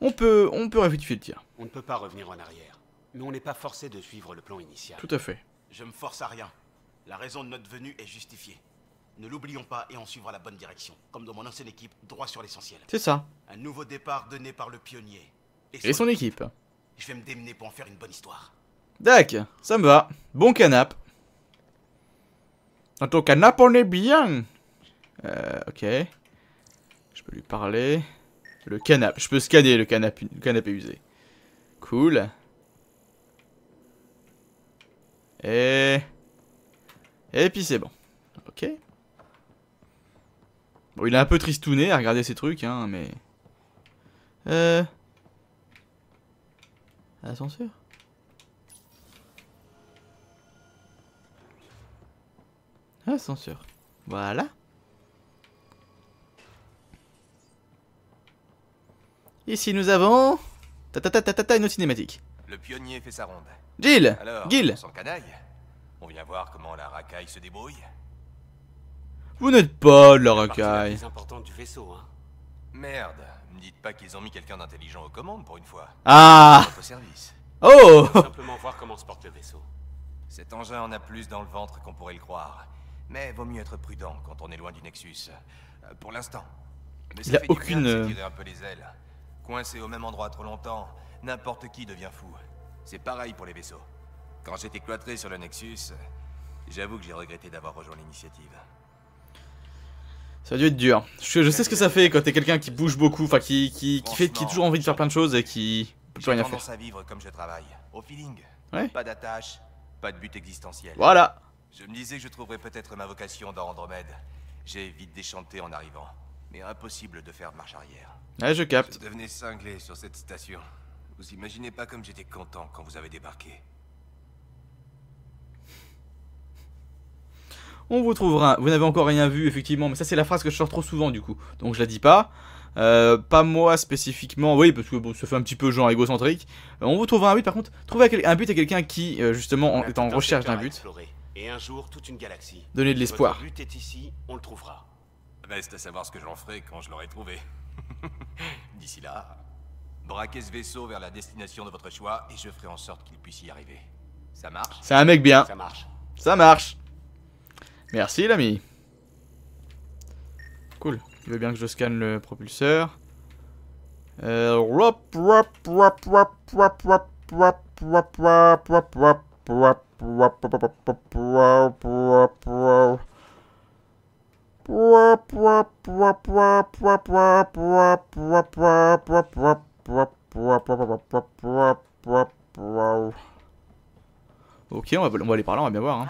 [SPEAKER 1] On peut, on peut rectifier le tir.
[SPEAKER 3] On ne peut pas revenir en arrière. Mais on n'est pas forcé de suivre le plan initial.
[SPEAKER 1] Tout à fait.
[SPEAKER 7] Je me force à rien. La raison de notre venue est justifiée. Ne l'oublions pas et on suivra la bonne direction. Comme dans mon ancienne équipe, droit sur l'essentiel.
[SPEAKER 1] C'est ça.
[SPEAKER 7] Un nouveau départ donné par le pionnier.
[SPEAKER 1] Et son équipe.
[SPEAKER 7] Je vais me démener pour en faire une bonne histoire.
[SPEAKER 1] Dac, ça me va. Bon canap. Dans ton canap, on est bien. Euh, ok. Je peux lui parler. Le canap. Je peux scanner le canapé, le canapé usé. Cool. Et... Et puis c'est bon. Ok. Bon, il est un peu tristouné à regarder ces trucs, hein, mais... Euh... Ascenseur Ascenseur. Voilà. Ici nous avons... Ta ta ta ta ta ta une autre cinématique.
[SPEAKER 8] Le pionnier fait sa ronde.
[SPEAKER 1] Jill
[SPEAKER 8] Alors,
[SPEAKER 1] Gil
[SPEAKER 8] on On vient voir comment la racaille se débrouille
[SPEAKER 1] Vous n'êtes pas de la racaille.
[SPEAKER 3] plus importante du vaisseau, hein.
[SPEAKER 8] Merde, me dites pas qu'ils ont mis quelqu'un d'intelligent aux commandes pour une fois.
[SPEAKER 1] Ah
[SPEAKER 8] service.
[SPEAKER 1] Oh
[SPEAKER 3] Simplement voir comment se porte le vaisseau.
[SPEAKER 8] Cet engin en a plus dans le ventre qu'on pourrait le croire. Mais vaut mieux être prudent quand on est loin du Nexus. Euh, pour l'instant. Mais ça
[SPEAKER 1] Il a
[SPEAKER 8] fait du
[SPEAKER 1] aucune,
[SPEAKER 8] bien de
[SPEAKER 1] euh,
[SPEAKER 8] s'étirer un peu les ailes. Coincé au même endroit trop longtemps, n'importe qui devient fou. C'est pareil pour les vaisseaux. Quand j'étais cloîtré sur le Nexus, j'avoue que j'ai regretté d'avoir rejoint l'initiative.
[SPEAKER 1] Ça a dû être dur. Je, je sais ce que ça fait quand t'es quelqu'un qui bouge beaucoup, enfin qui, qui, qui, fait, qui a toujours envie de faire plein de choses et qui peut plus rien faire.
[SPEAKER 8] tendance à vivre comme je travaille, au feeling.
[SPEAKER 1] Ouais.
[SPEAKER 8] Pas d'attache, pas de but existentiel.
[SPEAKER 1] Voilà
[SPEAKER 8] Je me disais que je trouverais peut-être ma vocation dans Andromède. J'ai vite déchanté en arrivant. Mais impossible de faire marche arrière.
[SPEAKER 1] Ouais, je capte.
[SPEAKER 8] Je devenais cinglé sur cette station. Vous imaginez pas comme j'étais content quand vous avez débarqué.
[SPEAKER 1] On vous trouvera. Vous n'avez encore rien vu, effectivement, mais ça, c'est la phrase que je sors trop souvent, du coup. Donc, je la dis pas. Euh, pas moi spécifiquement, oui, parce que bon, ça fait un petit peu genre égocentrique. Euh, on vous trouvera un but, par contre. Quel- un but à quelqu'un qui, euh, justement, en- est en recherche d'un but.
[SPEAKER 3] Et un jour, toute une galaxie.
[SPEAKER 1] Donner de l'espoir.
[SPEAKER 3] But est ici, on le trouvera.
[SPEAKER 8] Reste à savoir ce que j'en ferai quand je l'aurai trouvé. D'ici là, braquez ce vaisseau vers la destination de votre choix et je ferai en sorte qu'il puisse y arriver. Ça marche?
[SPEAKER 1] C'est un mec bien.
[SPEAKER 3] Ça marche.
[SPEAKER 1] Ça marche. Merci l'ami. Cool. Tu veux bien que je scanne le propulseur. Ok, on va, on va aller par on va bien voir.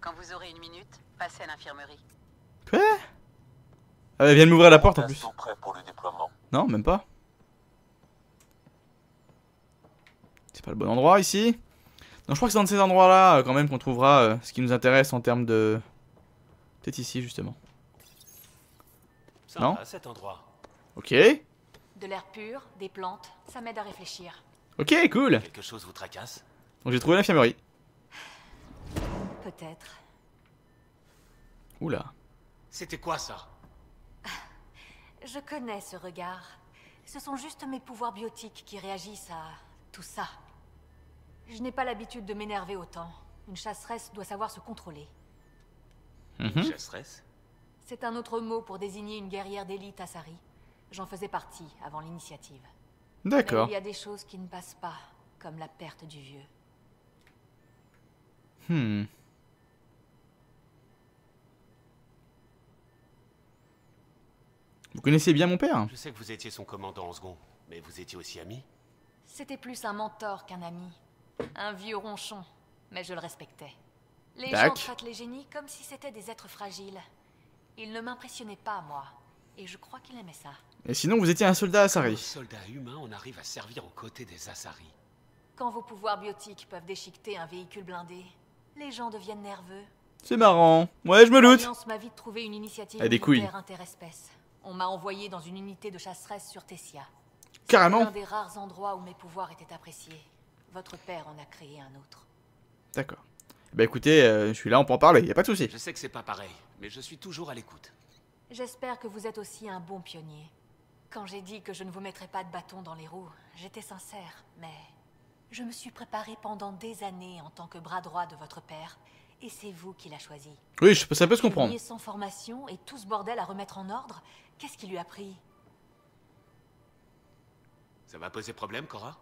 [SPEAKER 9] Quand vous aurez une minute, passez à l'infirmerie.
[SPEAKER 1] Quoi? Ah, Elle vient de m'ouvrir la porte en plus.
[SPEAKER 2] Sont prêts pour le déploiement?
[SPEAKER 1] Non, même pas. C'est pas le bon endroit ici? Donc je crois que c'est dans ces endroits-là euh, quand même qu'on trouvera euh, ce qui nous intéresse en termes de... Peut-être ici justement.
[SPEAKER 3] Ça
[SPEAKER 1] Non.
[SPEAKER 3] va, cet endroit.
[SPEAKER 1] Ok.
[SPEAKER 4] De l'air pur, des plantes, ça m'aide à réfléchir.
[SPEAKER 1] Ok, cool.
[SPEAKER 3] Quelque chose vous tracasse?
[SPEAKER 1] Donc j'ai trouvé l'infirmerie.
[SPEAKER 4] Peut-être.
[SPEAKER 1] Oula.
[SPEAKER 3] C'était quoi ça?
[SPEAKER 4] Je connais ce regard. Ce sont juste mes pouvoirs biotiques qui réagissent à tout ça. Je n'ai pas l'habitude de m'énerver autant. Une chasseresse doit savoir se contrôler.
[SPEAKER 1] Mhm.
[SPEAKER 3] Chasseresse?
[SPEAKER 4] C'est un autre mot pour désigner une guerrière d'élite Asari. J'en faisais partie avant l'initiative.
[SPEAKER 1] D'accord.
[SPEAKER 4] il y a des choses qui ne passent pas, comme la perte du vieux.
[SPEAKER 1] Hmm. Vous connaissez bien mon père
[SPEAKER 3] Je sais que vous étiez son commandant en second, mais vous étiez aussi ami
[SPEAKER 4] C'était plus un mentor qu'un ami. Un vieux ronchon, mais je le respectais. Les
[SPEAKER 1] Tac.
[SPEAKER 4] gens traitent les génies comme si c'était des êtres fragiles. Il ne m'impressionnait pas, moi. Et je crois qu'il aimait ça.
[SPEAKER 1] Et sinon, vous étiez un soldat à
[SPEAKER 3] Nos
[SPEAKER 1] Sari.
[SPEAKER 3] soldats humains, on arrive à servir aux côtés des Asari.
[SPEAKER 4] Quand vos pouvoirs biotiques peuvent déchiqueter un véhicule blindé, les gens deviennent nerveux.
[SPEAKER 1] C'est marrant. Ouais, je me doute.
[SPEAKER 4] M'a vite trouvé une initiative
[SPEAKER 1] Elle a des couilles.
[SPEAKER 4] interespèce. On m'a envoyé dans une unité de chasseresse sur Tessia. C'est
[SPEAKER 1] Carrément.
[SPEAKER 4] l'un des rares endroits où mes pouvoirs étaient appréciés. Votre père en a créé un autre.
[SPEAKER 1] D'accord. Bah écoutez, euh, je suis là, on peut en parler, y a pas de souci.
[SPEAKER 3] Je sais que c'est pas pareil, mais je suis toujours à l'écoute.
[SPEAKER 4] J'espère que vous êtes aussi un bon pionnier. Quand j'ai dit que je ne vous mettrais pas de bâton dans les roues, j'étais sincère, mais je me suis préparé pendant des années en tant que bras droit de votre père, et c'est vous qui l'a choisi.
[SPEAKER 1] Oui, je- ça peut se comprendre.
[SPEAKER 4] Sans formation et tout ce bordel à remettre en ordre, qu'est-ce qui lui a pris?
[SPEAKER 3] Ça va poser problème, Cora?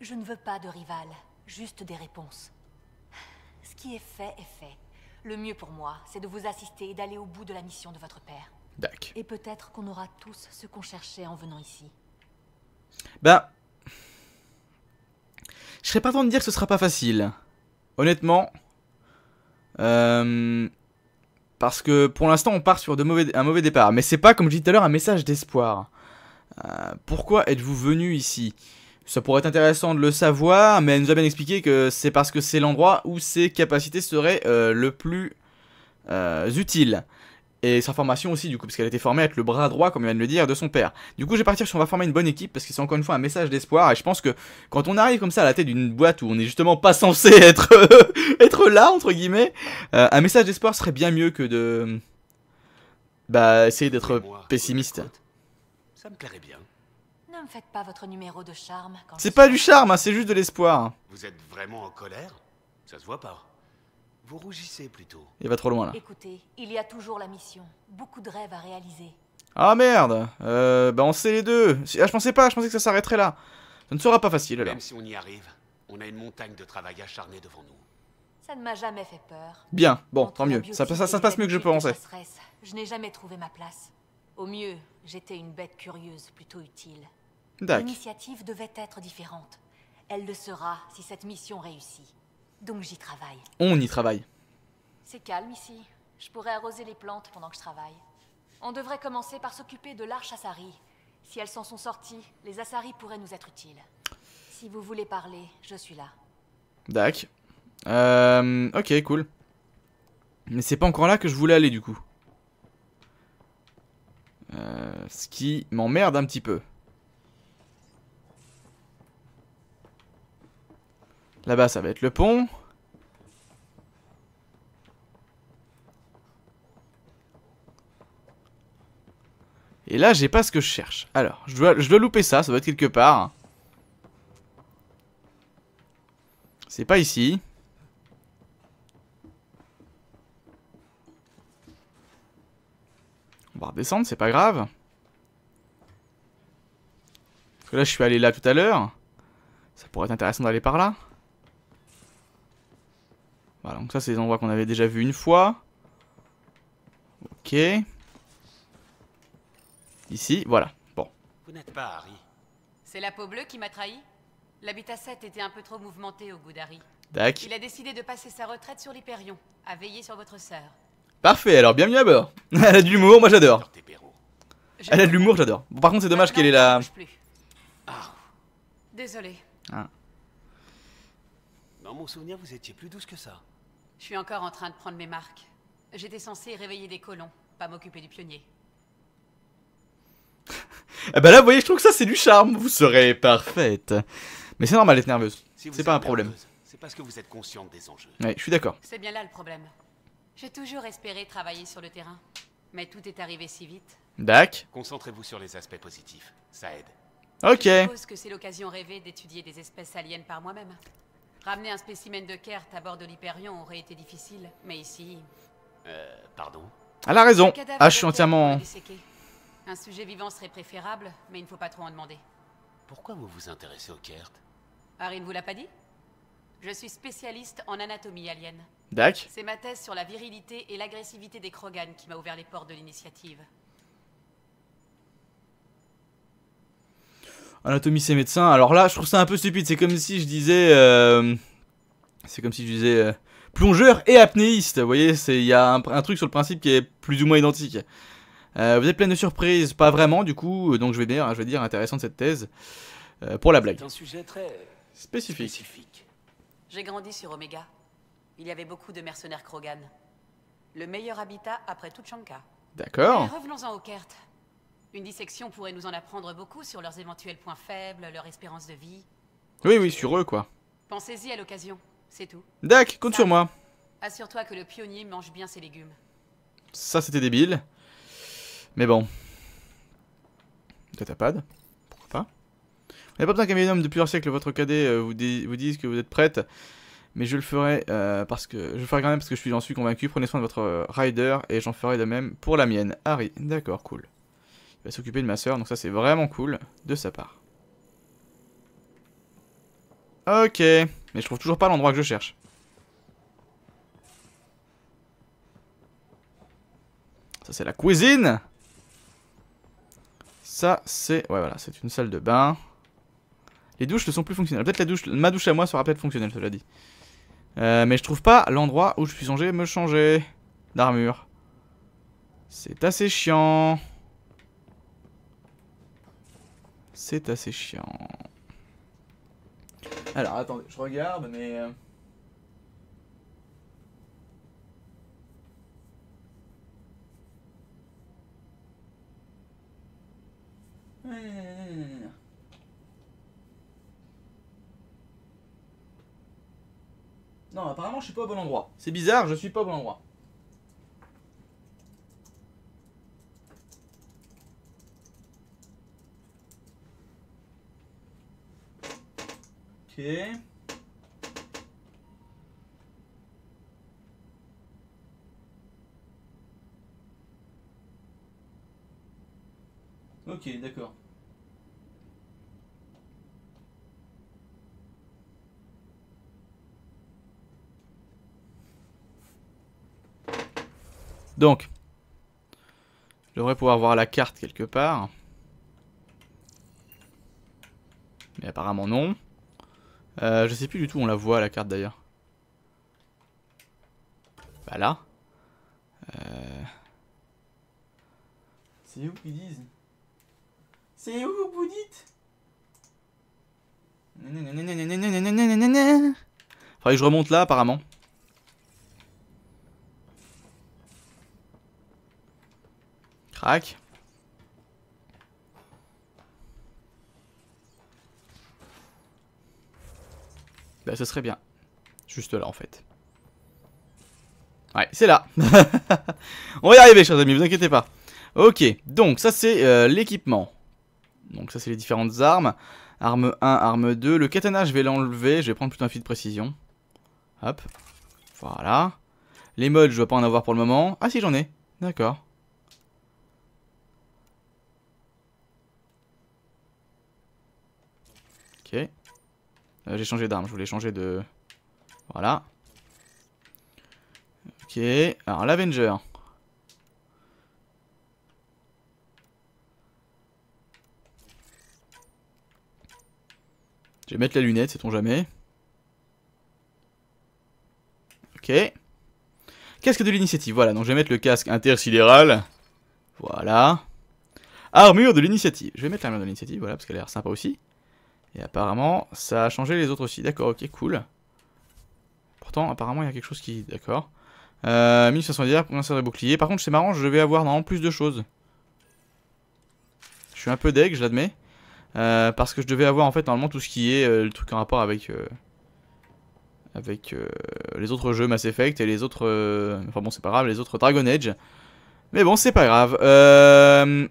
[SPEAKER 4] Je ne veux pas de rival, juste des réponses. Ce qui est fait est fait. Le mieux pour moi, c'est de vous assister et d'aller au bout de la mission de votre père.
[SPEAKER 1] Dac.
[SPEAKER 4] Et peut-être qu'on aura tous ce qu'on cherchait en venant ici.
[SPEAKER 1] Bah. Je serais pas temps de dire que ce sera pas facile. Honnêtement. Euh, Parce que pour l'instant, on part sur de mauvais... un mauvais départ. Mais c'est pas, comme je disais tout à l'heure, un message d'espoir. Euh, pourquoi êtes-vous venu ici? Ça pourrait être intéressant de le savoir, mais elle nous a bien expliqué que c'est parce que c'est l'endroit où ses capacités seraient euh, le plus utiles. Et sa formation aussi, du coup, parce qu'elle a été formée à être le bras droit, comme il vient de le dire, de son père. Du coup, je vais partir sur on va former une bonne équipe, parce que c'est encore une fois un message d'espoir, et je pense que quand on arrive comme ça à la tête d'une boîte où on est justement pas censé être, être là, entre guillemets, euh, un message d'espoir serait bien mieux que de. Bah, essayer d'être pessimiste.
[SPEAKER 3] Ça me plairait bien.
[SPEAKER 4] Ne me faites pas votre numéro de charme
[SPEAKER 1] C'est pas du charme, hein, c'est juste de l'espoir.
[SPEAKER 3] Vous êtes vraiment en colère? Ça se voit pas. Vous rougissez plutôt.
[SPEAKER 1] Il va trop loin là.
[SPEAKER 4] Écoutez, il y a toujours la mission. Beaucoup de rêves à réaliser.
[SPEAKER 1] Ah merde euh, Bah, on sait les deux. Ah, je pensais pas, je pensais que ça s'arrêterait là. Ça ne sera pas facile alors.
[SPEAKER 3] Même si on y arrive, on a une montagne de travail acharné devant nous.
[SPEAKER 4] Ça ne m'a jamais fait peur.
[SPEAKER 1] Bien, bon,
[SPEAKER 4] Entre
[SPEAKER 1] tant mieux. Ça, ça, ça se passe mieux que je pensais.
[SPEAKER 4] Je n'ai jamais trouvé ma place. Au mieux, j'étais une bête curieuse, plutôt utile. L'initiative devait être différente. Elle le sera si cette mission réussit. Donc j'y travaille.
[SPEAKER 1] On y travaille.
[SPEAKER 4] C'est calme ici. Je pourrais arroser les plantes pendant que je travaille. On devrait commencer par s'occuper de l'arche Asari. Si elles s'en sont sorties, les Asari pourraient nous être utiles. Si vous voulez parler, je suis là.
[SPEAKER 1] Dac. Euh, ok, cool. Mais c'est pas encore là que je voulais aller du coup. Euh, ce qui m'emmerde un petit peu. Là-bas, ça va être le pont. Et là, j'ai pas ce que je cherche. Alors, je dois, je dois louper ça, ça doit être quelque part. C'est pas ici. On va redescendre, c'est pas grave. Parce que là, je suis allé là tout à l'heure. Ça pourrait être intéressant d'aller par là. Voilà, donc ça, c'est des endroits qu'on avait déjà vus une fois. Ok. Ici, voilà. Bon,
[SPEAKER 3] Vous n'êtes pas Harry.
[SPEAKER 9] C'est la peau bleue qui m'a trahi L'habitat 7 était un peu trop mouvementé au goût d'Harry.
[SPEAKER 1] tac.
[SPEAKER 9] Il a décidé de passer sa retraite sur l'Hyperion, à veiller sur votre sœur.
[SPEAKER 1] Parfait, alors bienvenue à bord. Elle a de l'humour, moi j'adore. Elle a de l'humour, j'adore. Bon, par contre, c'est dommage qu'elle est là.
[SPEAKER 9] Désolé,
[SPEAKER 3] Dans mon souvenir, vous étiez plus douce que ça.
[SPEAKER 9] Je suis encore en train de prendre mes marques. J'étais censé réveiller des colons, pas m'occuper du pionnier.
[SPEAKER 1] Ah bah là, vous voyez, je trouve que ça, c'est du charme. Vous serez parfaite. Mais c'est normal d'être nerveuse.
[SPEAKER 3] Si
[SPEAKER 1] C'est pas un problème.
[SPEAKER 3] C'est parce que vous êtes consciente des enjeux.
[SPEAKER 1] Ouais, je suis d'accord.
[SPEAKER 9] C'est bien là le problème. J'ai toujours espéré travailler sur le terrain. Mais tout est arrivé si vite.
[SPEAKER 1] Dac.
[SPEAKER 3] Concentrez-vous sur les aspects positifs. Ça aide.
[SPEAKER 1] Ok.
[SPEAKER 9] Je suppose que c'est l'occasion rêvée d'étudier des espèces aliens par moi-même. Ramener un spécimen de Kert à bord de l'Hyperion aurait été difficile, mais ici...
[SPEAKER 3] Euh, pardon
[SPEAKER 1] Elle a raison. Ah, je suis entièrement...
[SPEAKER 9] Un sujet vivant serait préférable, mais il ne faut pas trop en demander.
[SPEAKER 3] Pourquoi vous vous intéressez au Kert?
[SPEAKER 9] Harry ne vous l'a pas dit? Je suis spécialiste en anatomie alien.
[SPEAKER 1] Dac?
[SPEAKER 9] C'est ma thèse sur la virilité et l'agressivité des Krogan qui m'a ouvert les portes de l'initiative.
[SPEAKER 1] Anatomie, c'est médecin. Alors là, je trouve ça un peu stupide. C'est comme si je disais... euh, C'est comme si je disais... euh, Plongeur et apnéiste. Vous voyez, c'est- il y a un, un truc sur le principe qui est plus ou moins identique. Euh, vous êtes pleine de surprises. Pas vraiment, du coup. Donc je vais dire, je vais dire intéressant cette thèse. euh, pour la blague.
[SPEAKER 3] C'est un sujet très
[SPEAKER 1] Spécifique.
[SPEAKER 3] spécifique.
[SPEAKER 9] J'ai grandi sur Omega. Il y avait beaucoup de mercenaires Krogan. Le meilleur habitat après Tuchanka.
[SPEAKER 1] D'accord.
[SPEAKER 9] Mais revenons-en au Kert. Une dissection pourrait nous en apprendre beaucoup sur leurs éventuels points faibles, leur espérance de vie.
[SPEAKER 1] Oui, oui, sur eux, quoi.
[SPEAKER 9] Pensez-y à l'occasion, c'est tout.
[SPEAKER 1] Dac, compte sur moi.
[SPEAKER 9] Assure-toi que le pionnier mange bien ses légumes.
[SPEAKER 1] Ça, c'était débile. Mais bon. Datapad. Pourquoi pas. Vous n'avez pas besoin qu'un minimum de plusieurs siècles votre cadet euh, vous, di- vous dise que vous êtes prête. Mais je le ferai euh, parce que je le ferai quand même parce que je suis j'en suis convaincu. Prenez soin de votre euh, rider et j'en ferai de même pour la mienne. Harry, d'accord, cool. Va s'occuper de ma soeur, donc ça c'est vraiment cool de sa part. Ok, mais je trouve toujours pas l'endroit que je cherche. Ça c'est la cuisine. Ça c'est ouais voilà c'est une salle de bain. Les douches ne sont plus fonctionnelles. Peut-être la douche, ma douche à moi sera peut-être fonctionnelle cela dit. Euh, mais je trouve pas l'endroit où je suis censé me changer d'armure. C'est assez chiant. C'est assez chiant. Alors attendez, je regarde mais. euh, Non, apparemment je suis pas au bon endroit. C'est bizarre, je suis pas au bon endroit. Ok. Ok, d'accord. Donc, je devrais pouvoir voir la carte quelque part. Mais apparemment non. Euh, je sais plus du tout où on la voit la carte d'ailleurs. Bah là. Euh... C'est où qu'ils disent? C'est où vous dites? Faudrait que je remonte là apparemment. Crac. Bah ce serait bien. Juste là en fait. Ouais, c'est là. On va y arriver chers amis, vous inquiétez pas. Ok, donc ça c'est euh, l'équipement. Donc ça c'est les différentes armes. Arme 1, arme 2. Le katana je vais l'enlever, je vais prendre plutôt un fil de précision. Hop. Voilà. Les modes je dois pas en avoir pour le moment. Ah si j'en ai. D'accord. Ok. Euh, J'ai changé d'arme, je voulais changer de... Voilà. Ok, alors l'Avenger. Je vais mettre la lunette, sait-on jamais. Ok. Casque de l'initiative, voilà, donc je vais mettre le casque intersidéral. Voilà. Armure de l'initiative. Je vais mettre l'armure de l'initiative, voilà, parce qu'elle a l'air sympa aussi. Et apparemment, ça a changé les autres aussi. D'accord, ok, cool. Pourtant, apparemment, il y a quelque chose qui... D'accord. Euh, 1500 d'hier, pour lancer de bouclier? Par contre, c'est marrant, je vais avoir normalement plus de choses. Je suis un peu deg, je l'admets. Euh, parce que je devais avoir en fait normalement tout ce qui est euh, le truc en rapport avec euh, avec les autres jeux Mass Effect et les autres enfin bon c'est pas grave les autres Dragon Age mais bon c'est pas grave ben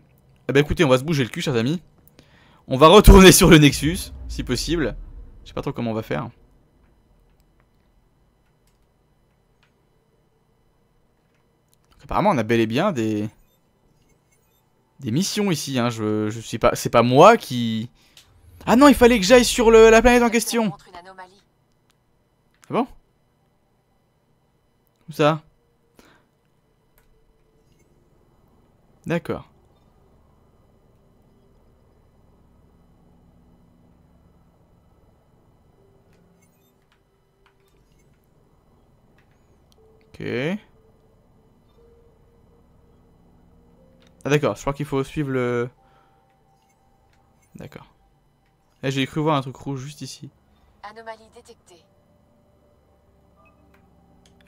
[SPEAKER 1] écoutez on va se bouger le cul chers amis on va retourner sur le Nexus si possible. Je sais pas trop comment on va faire. Apparemment on a bel et bien des des missions ici hein. Je, je suis pas c'est pas moi qui ah non il fallait que j'aille sur le, la planète en question. Ah bon? Où ça? D'accord. Ok. Ah d'accord, je crois qu'il faut suivre le... D'accord. Eh, j'ai cru voir un truc rouge juste ici.
[SPEAKER 4] Anomalie détectée.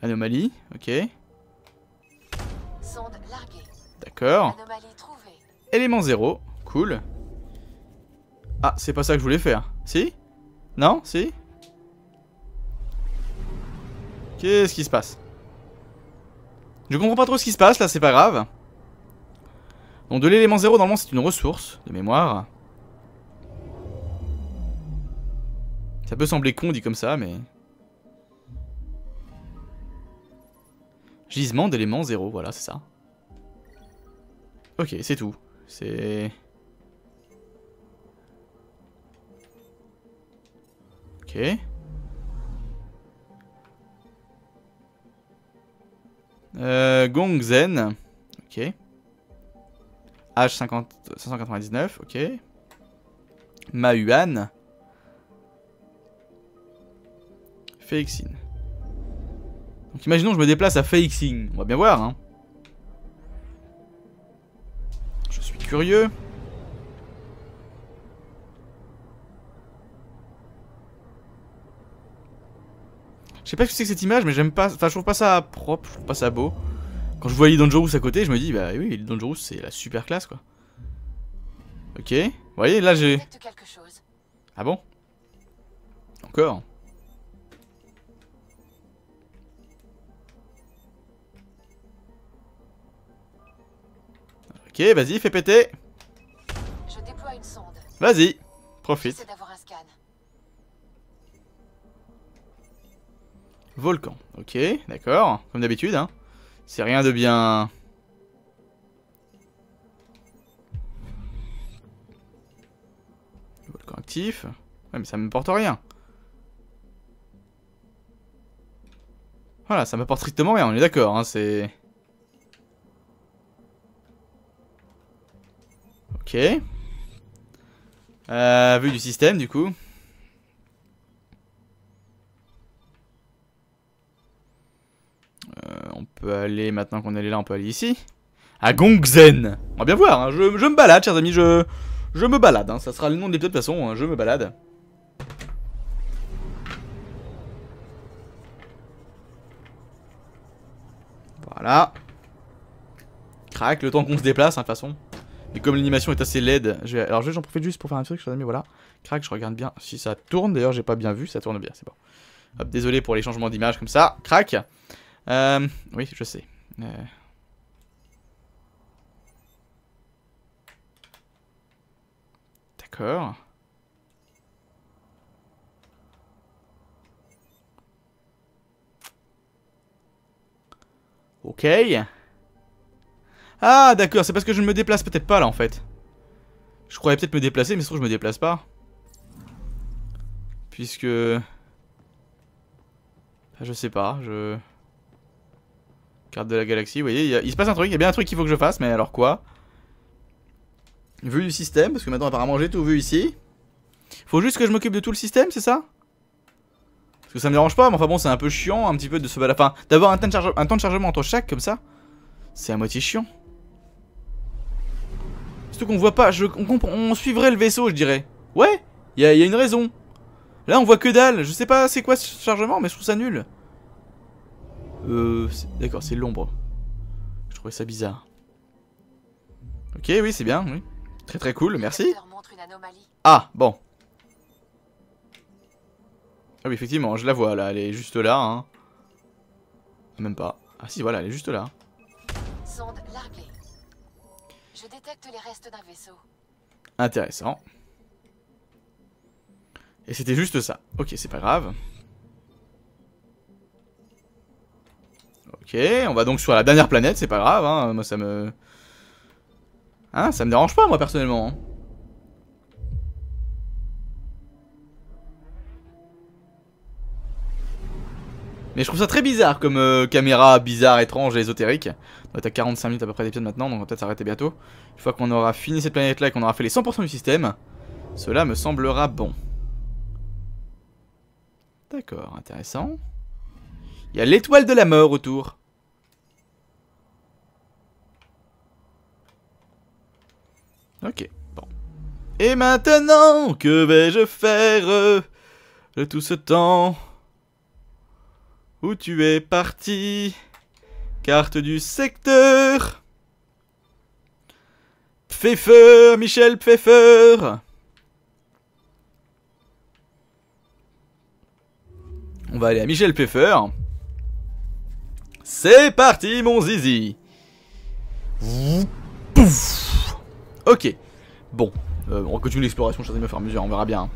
[SPEAKER 1] Anomalie, ok.
[SPEAKER 4] Sonde larguée.
[SPEAKER 1] D'accord.
[SPEAKER 4] Anomalie trouvée.
[SPEAKER 1] Élément 0, cool. Ah, c'est pas ça que je voulais faire. Si? Non? Si? Qu'est-ce qui se passe? Je comprends pas trop ce qui se passe là, c'est pas grave. Donc de l'élément 0, normalement c'est une ressource de mémoire. Ça peut sembler con dit comme ça, mais... Gisement d'élément 0, voilà, c'est ça. Ok, c'est tout. C'est... Ok. Euh, Gongzen. Ok. H50, 599, ok. Mahuan. Feixin. Donc imaginons je me déplace à Feixin. On va bien voir, hein. Je suis curieux. Sais pas ce que c'est que cette image, mais j'aime pas. Enfin, je trouve pas ça propre, je trouve pas ça beau. Quand je vois l'île Dangerous à côté, je me dis, bah oui, l'île Dangerous c'est la super classe quoi. Ok, vous voyez, là j'ai. Ah bon? Encore Ok, vas-y, fais péter.
[SPEAKER 4] Je.
[SPEAKER 1] Vas-y, profite. Volcan, ok, d'accord, comme d'habitude, hein. C'est rien de bien... Volcan actif. Ouais, mais ça me porte rien. Voilà, ça m'apporte strictement rien, on est d'accord, hein, c'est... Ok. Euh, vue du système, du coup. Euh, on peut aller, maintenant qu'on est là, on peut aller ici. À Gongzen On va bien voir, hein, je, me balade, chers amis, je, me balade. Hein, ça sera le nom de l'épisode de toute façon, hein, je me balade. Voilà. Crac, le temps qu'on se déplace, de toute façon. Et comme l'animation est assez laide, je vais... alors j'en profite juste pour faire un truc, chers amis, voilà. Crac, je regarde bien si ça tourne. D'ailleurs, j'ai pas bien vu, ça tourne bien, c'est bon. Désolé pour les changements d'image comme ça. Crac. Euh, oui, je sais. Euh. D'accord. Ok. Ah, d'accord, c'est parce que je ne me déplace peut-être pas là en fait. Je croyais peut-être me déplacer, mais je trouve je me déplace pas. Puisque... Ah, je sais pas, je... Carte de la galaxie, vous voyez, il, se passe un truc, il y a bien un truc qu'il faut que je fasse, mais alors quoi? Vue du système, parce que maintenant apparemment j'ai tout vu ici. Faut juste que je m'occupe de tout le système, c'est ça? Parce que ça me dérange pas, mais enfin bon, c'est un peu chiant un petit peu de se balader. Enfin, d'avoir un, temps de chargement entre chaque comme ça, c'est à moitié chiant. Surtout qu'on voit pas, on, suivrait le vaisseau, je dirais. Ouais, il y y a une raison. Là, on voit que dalle. Je sais pas c'est quoi ce chargement, mais je trouve ça nul. Euh, d'accord, c'est l'ombre. Je trouvais ça bizarre. Ok, oui, c'est bien, oui. Très très cool, merci. Ah, bon. Ah oui, effectivement, je la vois là, elle est juste là. Hein. Même pas. Ah si, voilà, elle est juste là.
[SPEAKER 5] Sonde larguée. Je détecte les restes d'un vaisseau.
[SPEAKER 1] Intéressant. Et c'était juste ça. Ok, c'est pas grave. Ok, on va donc sur la dernière planète, c'est pas grave, hein. Moi ça me... Hein, ça me dérange pas moi personnellement. hein. Mais je trouve ça très bizarre comme euh, caméra bizarre, étrange et ésotérique. On est à 45 minutes à peu près d'épisode maintenant, donc on va peut-être s'arrêter bientôt. Une fois qu'on aura fini cette planète là et qu'on aura fait les 100% du système, cela me semblera bon. D'accord, intéressant. Il y a l'étoile de la mort autour. Ok, bon. Et maintenant, que vais-je faire de tout ce temps Où tu es parti? Carte du secteur Pfeffer, Michel Pfeffer On va aller à Michel Pfeffer. C'est parti mon zizi Pouf Ok, bon, euh, on continue l'exploration, chers amis, au fur et à mesure, on verra bien.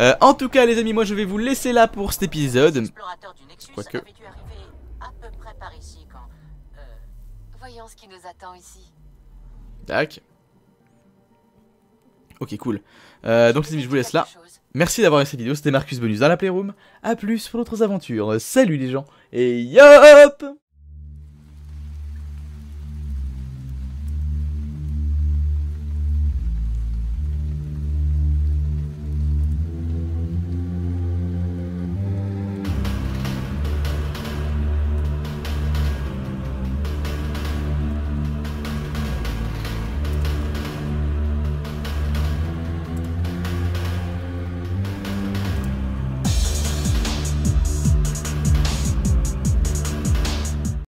[SPEAKER 1] Euh, en tout cas les amis, moi je vais vous laisser là pour cet épisode. Quoique.
[SPEAKER 6] Euh,
[SPEAKER 5] Voyons ce qui nous attend ici.
[SPEAKER 1] Tac. Ok, cool. Euh, donc les amis, je vous laisse là. Merci d'avoir vu cette vidéo, c'était Marcus Bonus dans la Playroom. A plus pour d'autres aventures. Salut les gens, et yop